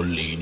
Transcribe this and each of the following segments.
চল্লিশ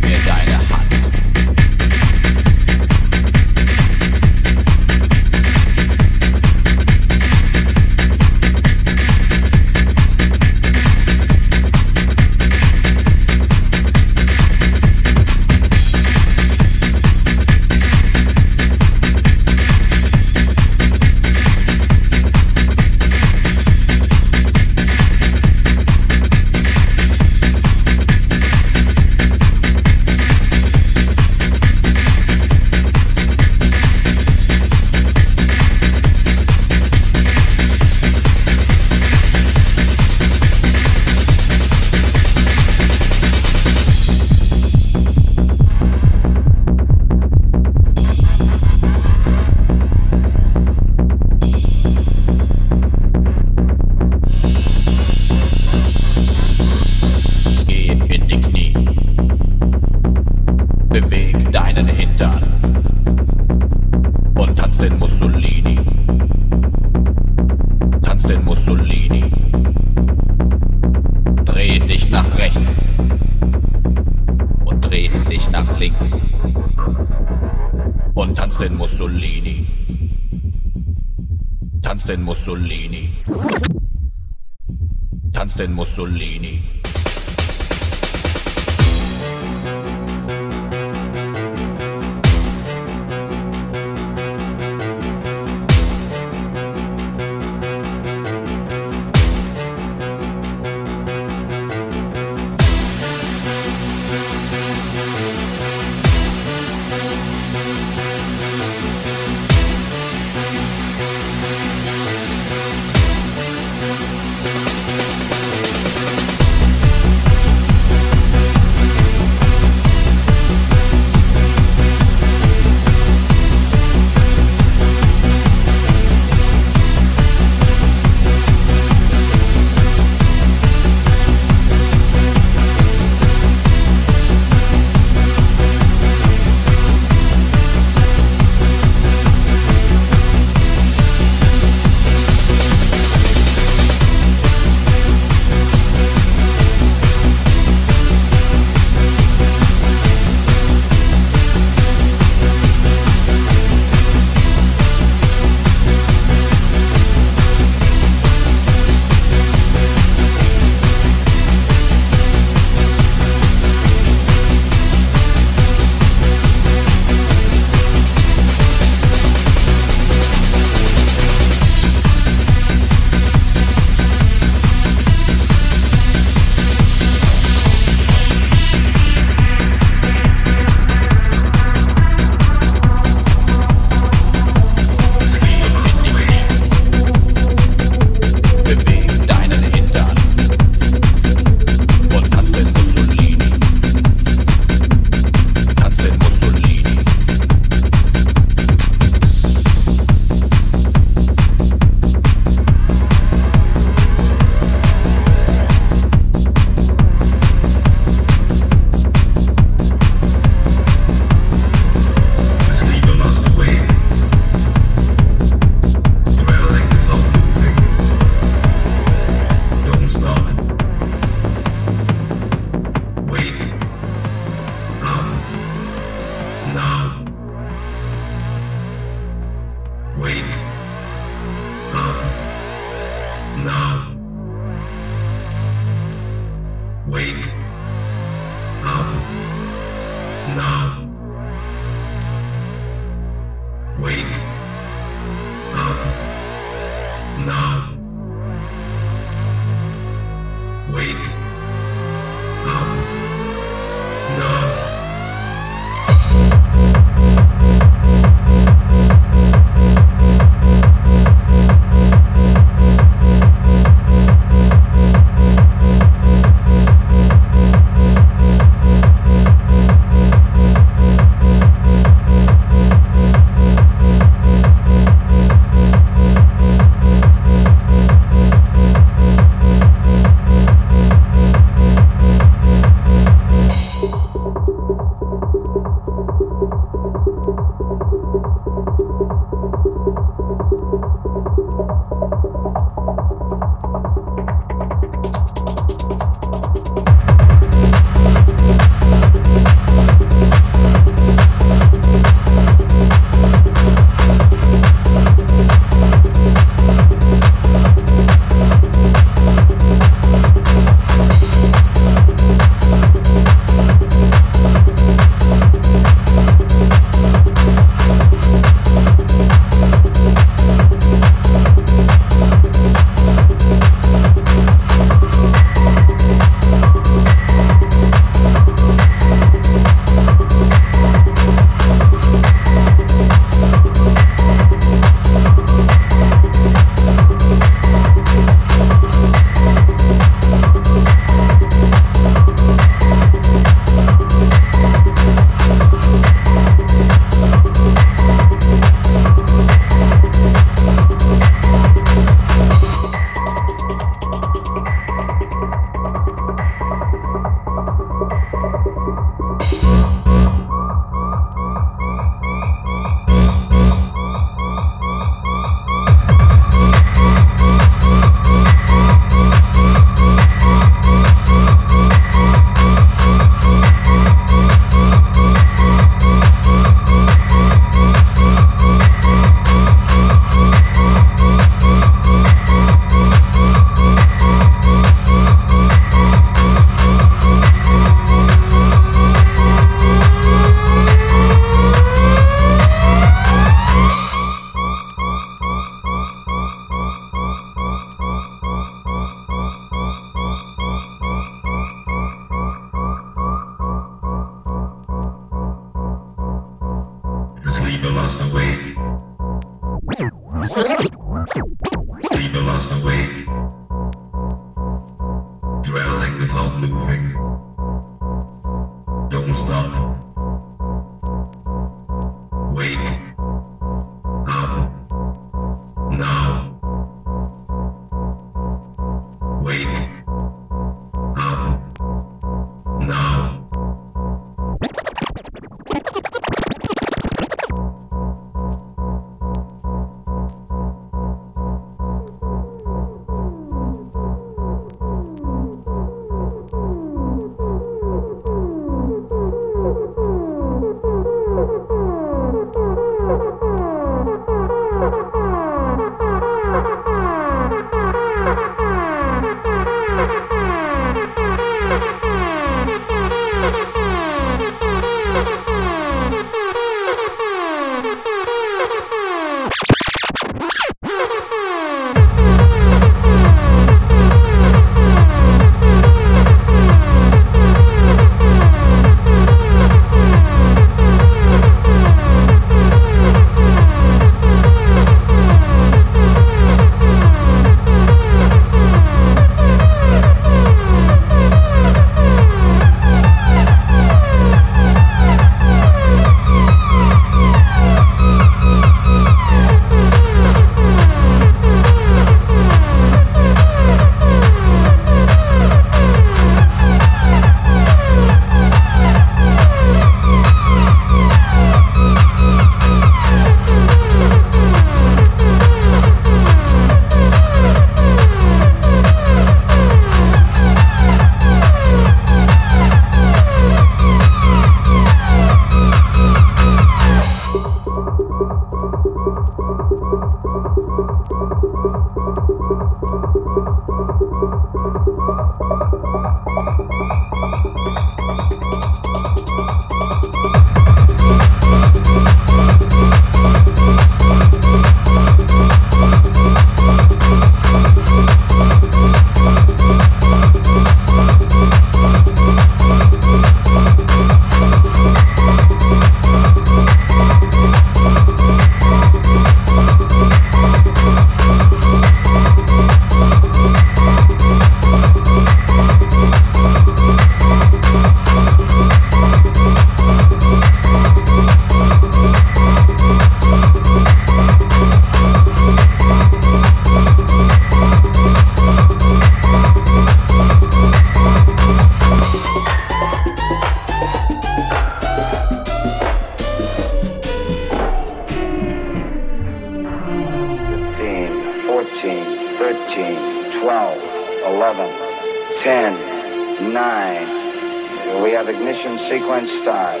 ignition sequence start.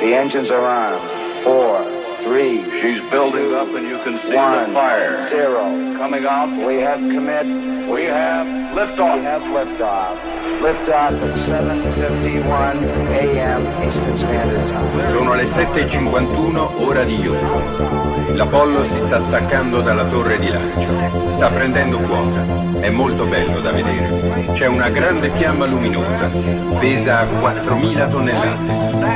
The engines are on. Four, three. She's building up and you can see one, the fire. Zero. Coming out. We have commit. We have lift off, We liftoff. have liftoff. Liftoff at 7.51 a.m. Eastern Standard Time. Sono le 7.51 ora di Houston. L'Apollo si sta staccando dalla torre di lancio. Sta prendendo quota. È molto bello da vedere. C'è una grande fiamma luminosa. Pesa 4.000 tonnellate.